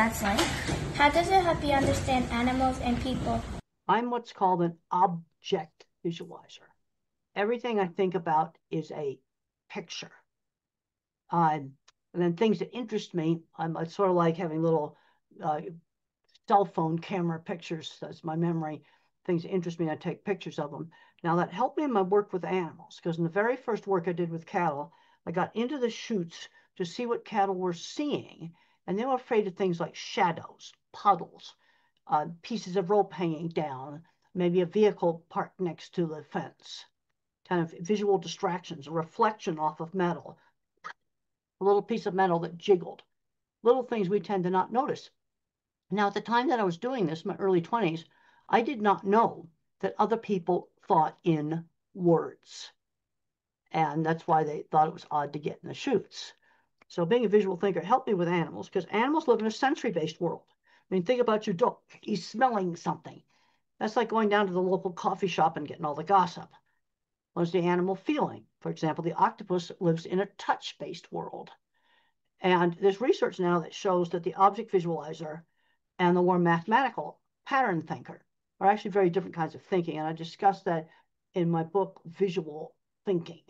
that's like. How does it help you understand animals and people? I'm what's called an object visualizer. Everything I think about is a picture. Um, and then things that interest me, I'm it's sort of like having little uh, cell phone camera pictures. That's my memory. Things that interest me, I take pictures of them. Now that helped me in my work with animals because in the very first work I did with cattle, I got into the chutes to see what cattle were seeing, and they were afraid of things like shadows, puddles, uh, pieces of rope hanging down, maybe a vehicle parked next to the fence, kind of visual distractions, a reflection off of metal, a little piece of metal that jiggled, little things we tend to not notice. Now, at the time that I was doing this, my early 20s, I did not know that other people thought in words. And that's why they thought it was odd to get in the chutes. So being a visual thinker helped me with animals because animals live in a sensory-based world. I mean, think about your dog. He's smelling something. That's like going down to the local coffee shop and getting all the gossip. What's the animal feeling? For example, the octopus lives in a touch-based world. And there's research now that shows that the object visualizer and the more mathematical pattern thinker are actually very different kinds of thinking. And I discussed that in my book, Visual Thinking.